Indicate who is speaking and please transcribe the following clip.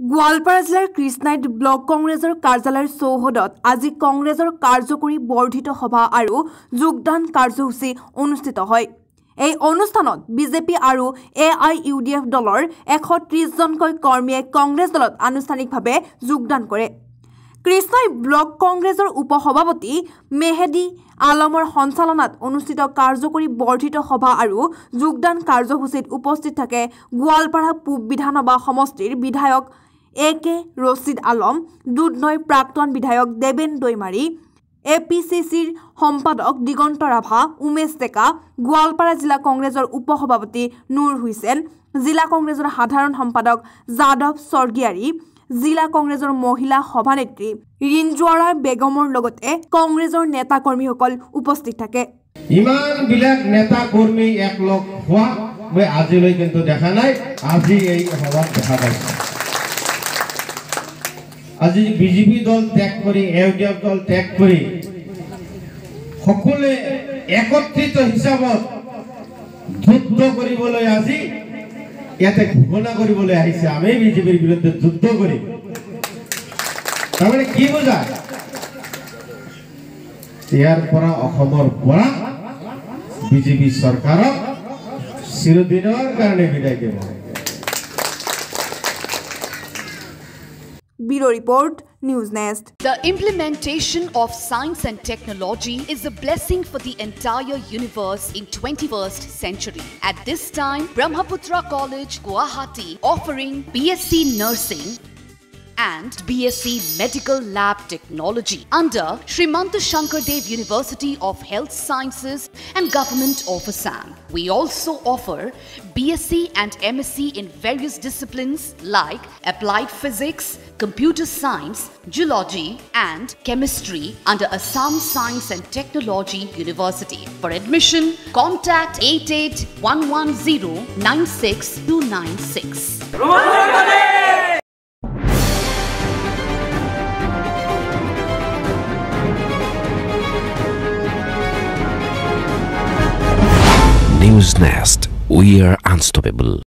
Speaker 1: গোৱালপাৰা জিলাৰ কৃষ্ণাইত ব্লক কংগ্ৰেছৰ কাৰ্যালয়ৰ চৌহদত আজি কংগ্ৰেছৰ কাৰ্যকৰী বৰ্ধিত সভা আৰু যোগদান কাৰ্যসূচী অনুষ্ঠিত হয়। এই অনুষ্ঠানত বিজেপি আৰু A I U D F দলৰ এশ ত্ৰিছজনকৈ কৰ্মীয়ে কংগ্ৰেছ দলত আনুষ্ঠানিকভাৱে যোগদান কৰে। কৃষ্ণাই ব্লক কংগ্ৰেছৰ উপ সভাপতি মেহেদী আলমৰ সঞ্চালনাত অনুষ্ঠিত কাৰ্যকৰী বৰ্ধিত সভা আৰু যোগদান কাৰ্যসূচীত উপস্থিত থাকে গোৱালপাৰা পূব বিধানসভা সমষ্টিৰ বিধায়ক এ কে ৰছিদ আলম দুধনৈৰ প্ৰাক্তন বিধায়ক Deben Daimari A P C চিৰ সম্পাদক দিগন্ত ৰাভা উমেশ ডেকা গোৱালপাৰা জিলা কংগ্ৰেছৰ উপ সভাপতি নুৰ হুছেইন জিলা কংগ্ৰেছৰ সাধাৰণ সম্পাদক যাদৱ স্বৰ্গীয়াৰী জিলা কংগ্ৰেছৰ মহিলা সভানেত্ৰী ৰিঞ্জুৱাৰা বেগমৰ লগতে কংগ্ৰেছৰ নেতা কৰ্মীসকল উপস্থিত থাকে।
Speaker 2: ইমানবিলাক নেতা কৰ্মী একলগ হোৱা মই আজিলৈ কিন্তু দেখা নাই। আজি এই সভাত দেখা পাইছোঁ। আজি বিজেপি দল ত্যাগ কৰি এ ডি এফ দল ত্যাগ কৰি সকলোৱে একত্ৰিত হিচাপত যুদ্ধ কৰিবলৈ আজি ইয়াতে ঘোষণা কৰিবলৈ আহিছে। আমি বিজেপিৰ বিৰুদ্ধে যুদ্ধ কৰিম। তাৰমানে কি বুজায় ইয়াৰ পৰা অসমৰ পৰা বিজেপি চৰকাৰক চিৰদিনৰ কাৰণে বিদায় দিব।
Speaker 1: Bureau Report, Newsnest.
Speaker 3: The implementation of science and technology is a blessing for the entire universe in 21st century. At this time, Brahmaputra College, Guwahati, offering BSc Nursing and BSc Medical Lab Technology under Srimanta Shankardev University of Health Sciences and Government of Assam. We also offer BSc and MSc in various disciplines like Applied Physics, Computer Science, Geology and Chemistry under Assam Science and Technology University. For admission, contact 88
Speaker 4: News Nest. We are unstoppable.